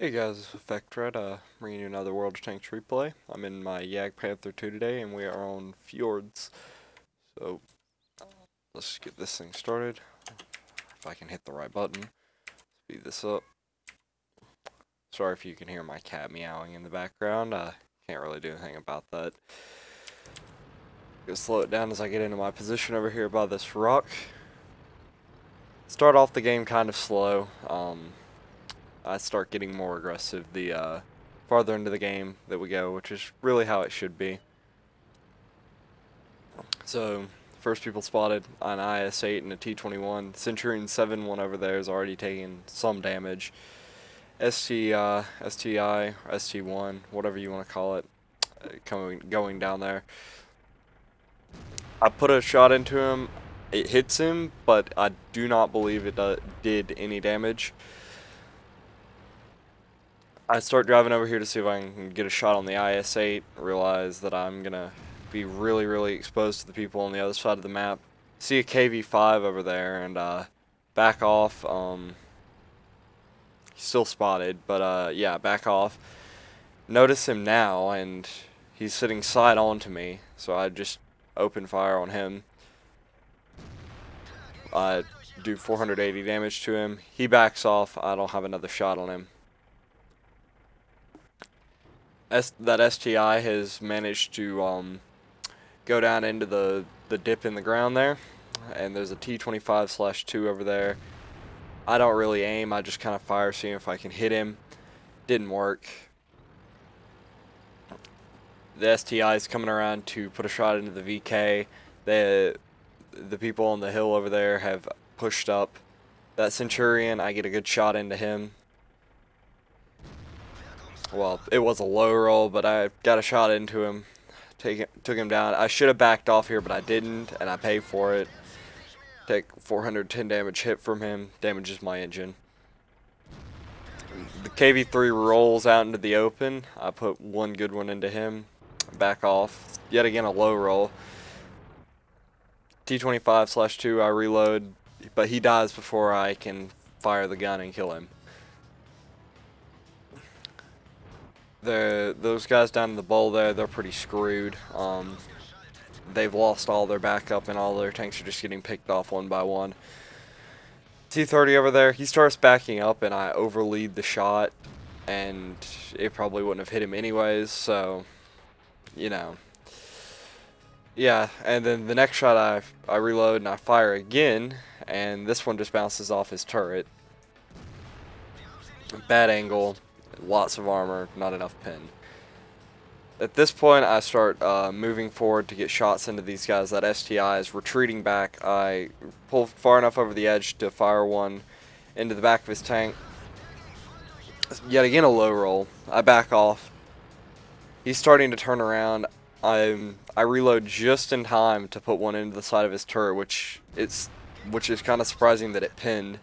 Hey guys, it's Effect uh, bringing you another World of Tanks replay. I'm in my Jagdpanther 2 today, and we are on Fjords. So, let's get this thing started. If I can hit the right button. Speed this up. Sorry if you can hear my cat meowing in the background, I can't really do anything about that. Gonna slow it down as I get into my position over here by this rock. Start off the game kind of slow. Um, I start getting more aggressive the uh, farther into the game that we go, which is really how it should be. So, first people spotted an IS-8 and a T-21. Centurion 7-1 over there is already taking some damage. ST, uh, STI, ST1, whatever you want to call it, uh, coming, going down there. I put a shot into him. It hits him, but I do not believe it uh, did any damage. I start driving over here to see if I can get a shot on the IS-8, realize that I'm going to be really, really exposed to the people on the other side of the map. See a KV-5 over there and uh, back off. Um, still spotted, but uh, yeah, back off. Notice him now, and he's sitting side on to me, so I just open fire on him. I do 480 damage to him. He backs off. I don't have another shot on him. S that STI has managed to um, go down into the, the dip in the ground there. And there's a T25 slash 2 over there. I don't really aim. I just kind of fire, seeing if I can hit him. Didn't work. The STI is coming around to put a shot into the VK. The, the people on the hill over there have pushed up. That Centurion, I get a good shot into him well, it was a low roll, but I got a shot into him, take took him down. I should have backed off here, but I didn't, and I paid for it. Take 410 damage hit from him, damages my engine. The KV-3 rolls out into the open. I put one good one into him, back off. Yet again, a low roll. T25 slash 2, I reload, but he dies before I can fire the gun and kill him. The those guys down in the bowl there, they're pretty screwed. Um, they've lost all their backup and all their tanks are just getting picked off one by one. T30 over there, he starts backing up and I overlead the shot and it probably wouldn't have hit him anyways, so, you know. Yeah, and then the next shot I, I reload and I fire again, and this one just bounces off his turret. Bad angle, lots of armor, not enough pin. At this point, I start uh, moving forward to get shots into these guys. That STI is retreating back. I pull far enough over the edge to fire one into the back of his tank. Yet again, a low roll. I back off. He's starting to turn around. I'm I reload just in time to put one into the side of his turret, which it's which is kind of surprising that it pinned.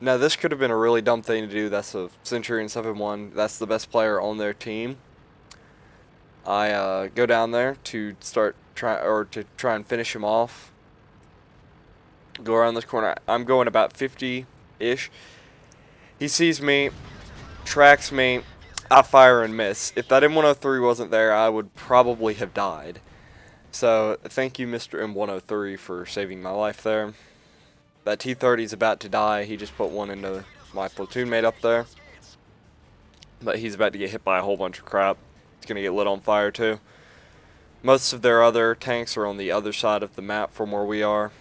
Now, this could have been a really dumb thing to do. That's a Centurion 7-1. That's the best player on their team. I uh, go down there to start try or to try and finish him off. Go around this corner. I'm going about 50-ish. He sees me, tracks me. I fire and miss. If that M103 wasn't there, I would probably have died. So, thank you, Mr. M103, for saving my life there. That T-30 is about to die. He just put one into my platoon mate up there. But he's about to get hit by a whole bunch of crap. He's going to get lit on fire too. Most of their other tanks are on the other side of the map from where we are.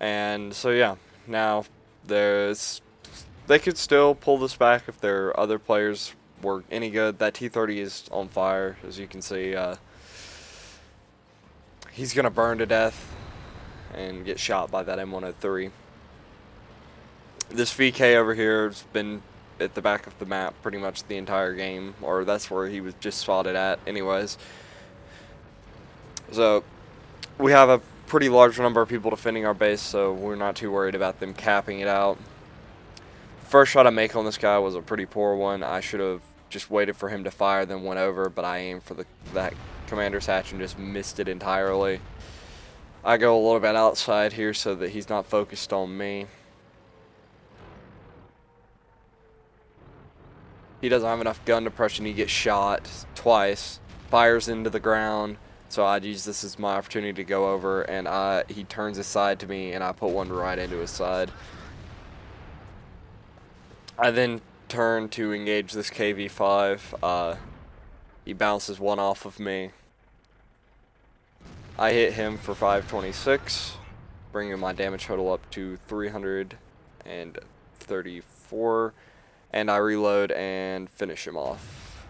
And so yeah, now there's they could still pull this back if their other players were any good. That T-30 is on fire, as you can see. Uh, he's going to burn to death and get shot by that M103. This VK over here has been at the back of the map pretty much the entire game, or that's where he was just spotted at anyways. So, we have a pretty large number of people defending our base, so we're not too worried about them capping it out. First shot I make on this guy was a pretty poor one. I should have just waited for him to fire, then went over, but I aimed for the that commander's hatch and just missed it entirely. I go a little bit outside here so that he's not focused on me. he doesn't have enough gun depression. He gets shot twice, fires into the ground. So I'd use this as my opportunity to go over, and I he turns his side to me, and I put one right into his side. I then turn to engage this KV-5. Uh, he bounces one off of me. I hit him for 526, bringing my damage total up to 334, and I reload and finish him off.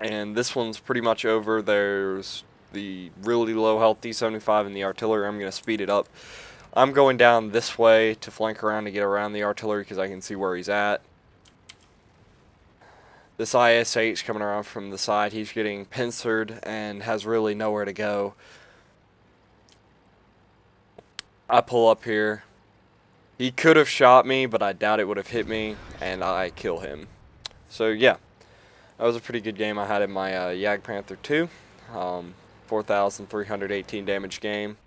And this one's pretty much over. There's the really low health D75 and the artillery. I'm going to speed it up. I'm going down this way to flank around to get around the artillery because I can see where he's at. This IS-8 coming around from the side. He's getting pincered and has really nowhere to go. I pull up here. He could have shot me, but I doubt it would have hit me, and I kill him. So yeah, that was a pretty good game I had in my uh, Jagdpanther 2. Um, 4,318 damage game.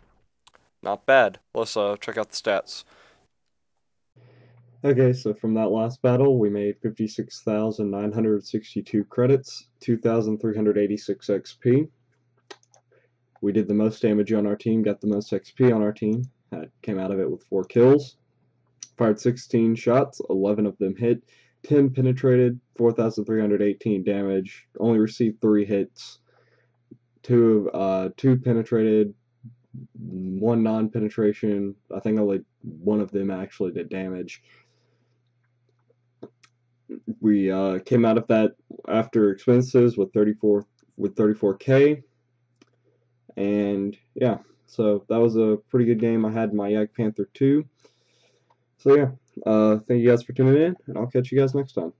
Not bad. Let's uh, check out the stats. Okay, so from that last battle, we made 56,962 credits, 2,386 XP. We did the most damage on our team, got the most XP on our team, came out of it with 4 kills. Fired 16 shots, 11 of them hit, 10 penetrated, 4,318 damage, only received 3 hits, 2, uh, two penetrated, one non-penetration. I think only one of them actually did damage. We uh, came out of that after expenses with 34 with 34k, and yeah, so that was a pretty good game. I had my Jagdpanther 2. So yeah, uh, thank you guys for tuning in, and I'll catch you guys next time.